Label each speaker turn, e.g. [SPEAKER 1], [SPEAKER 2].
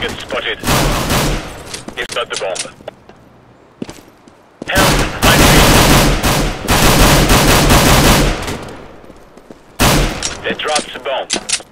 [SPEAKER 1] Target spotted. Insert the bomb. They dropped the bomb.